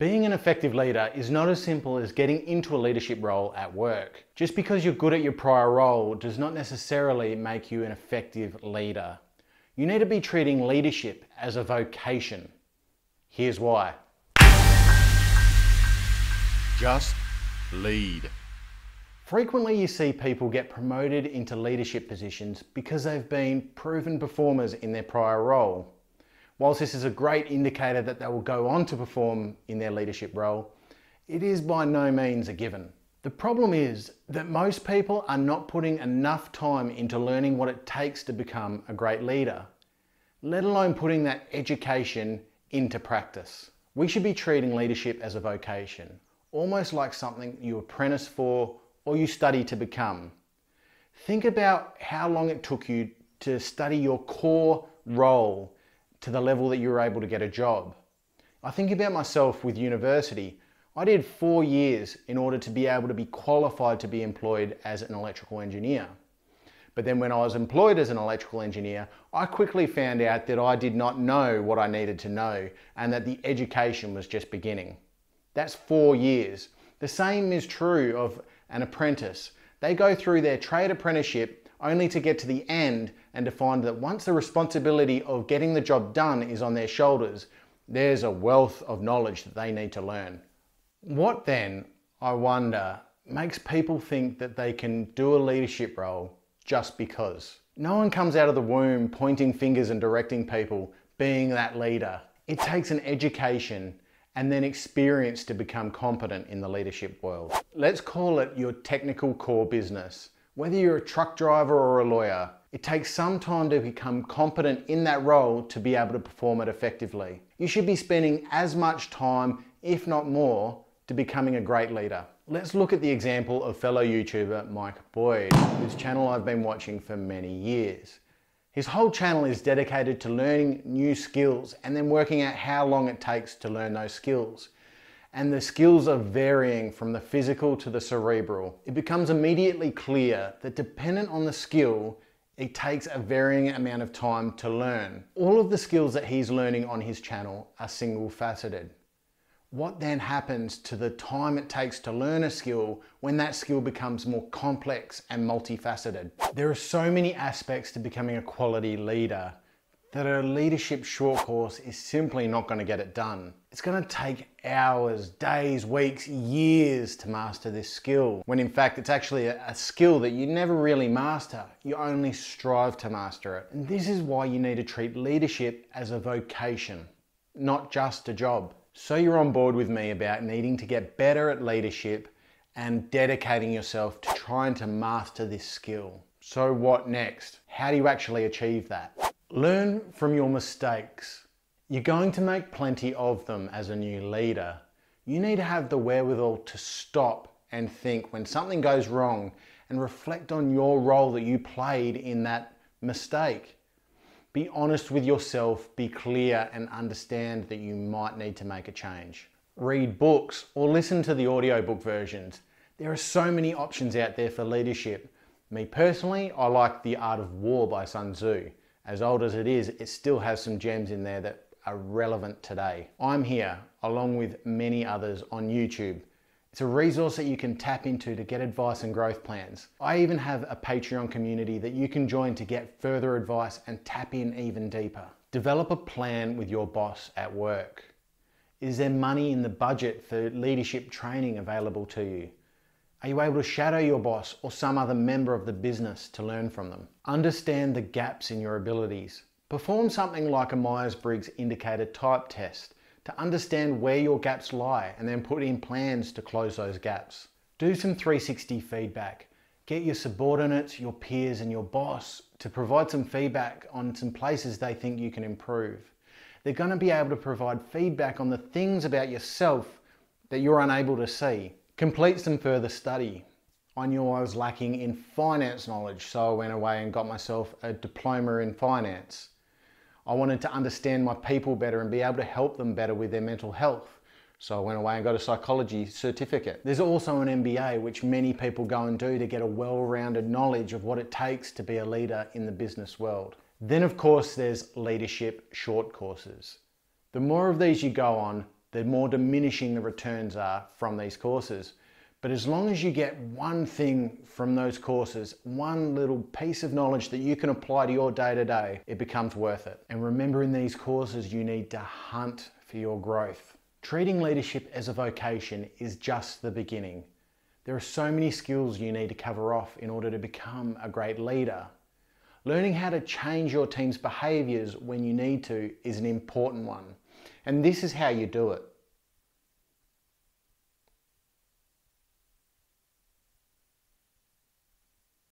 Being an effective leader is not as simple as getting into a leadership role at work. Just because you're good at your prior role does not necessarily make you an effective leader. You need to be treating leadership as a vocation. Here's why. Just lead. Frequently you see people get promoted into leadership positions because they've been proven performers in their prior role. Whilst this is a great indicator that they will go on to perform in their leadership role, it is by no means a given. The problem is that most people are not putting enough time into learning what it takes to become a great leader, let alone putting that education into practice. We should be treating leadership as a vocation, almost like something you apprentice for or you study to become. Think about how long it took you to study your core role to the level that you were able to get a job. I think about myself with university. I did four years in order to be able to be qualified to be employed as an electrical engineer. But then when I was employed as an electrical engineer, I quickly found out that I did not know what I needed to know and that the education was just beginning. That's four years. The same is true of an apprentice. They go through their trade apprenticeship only to get to the end and to find that once the responsibility of getting the job done is on their shoulders, there's a wealth of knowledge that they need to learn. What then, I wonder, makes people think that they can do a leadership role just because? No one comes out of the womb pointing fingers and directing people, being that leader. It takes an education and then experience to become competent in the leadership world. Let's call it your technical core business. Whether you're a truck driver or a lawyer, it takes some time to become competent in that role to be able to perform it effectively. You should be spending as much time, if not more, to becoming a great leader. Let's look at the example of fellow YouTuber Mike Boyd, whose channel I've been watching for many years. His whole channel is dedicated to learning new skills and then working out how long it takes to learn those skills and the skills are varying from the physical to the cerebral, it becomes immediately clear that dependent on the skill, it takes a varying amount of time to learn. All of the skills that he's learning on his channel are single faceted. What then happens to the time it takes to learn a skill when that skill becomes more complex and multifaceted? There are so many aspects to becoming a quality leader that a leadership short course is simply not going to get it done. It's going to take hours, days, weeks, years to master this skill, when in fact it's actually a, a, skill that you never really master. You only strive to master it. And this is why you need to treat leadership as a vocation, not just a job. So you're on board with me about needing to get better at leadership and dedicating yourself to trying to master this skill. So what next? How do you actually achieve that? Learn from your mistakes. You're going to make plenty of them as a new leader. You need to have the wherewithal to stop and think when something goes wrong and reflect on your role that you played in that mistake. Be honest with yourself, be clear, and understand that you might need to make a change. Read books or listen to the audiobook versions. There are so many options out there for leadership. Me personally, I like The Art of War by Sun Tzu as old as it is, it still has some gems in there that are relevant today. I'm here, along with many others, on YouTube. It's a resource that you can tap into to get advice and growth plans. I even have a Patreon community that you can join to get further advice and tap in even deeper. Develop a plan with your boss at work. Is there money in the budget for leadership training available to you? Are you able to shadow your boss or some other member of the business to learn from them? Understand the gaps in your abilities. Perform something like a Myers-Briggs indicator type test to understand where your gaps lie and then put in plans to close those gaps. Do some 360 feedback. Get your subordinates, your peers and your boss to provide some feedback on some places they think you can improve. They're going to be able to provide feedback on the things about yourself that you're unable to see. Complete some further study. I knew I was lacking in finance knowledge, so I went away and got myself a diploma in finance. I wanted to understand my people better and be able to help them better with their mental health. So I went away and got a psychology certificate. There's also an MBA, which many people go and do to get a well-rounded knowledge of what it takes to be a leader in the business world. Then of course there's leadership short courses. The more of these you go on, the more diminishing the returns are from these courses. But as long as you get one thing from those courses, one little piece of knowledge that you can apply to your day to day, it becomes worth it. And remember, in these courses, you need to hunt for your growth. Treating leadership as a vocation is just the beginning. There are so many skills you need to cover off in order to become a great leader. Learning how to change your team's behaviours when you need to is an important one. And this is how you do it.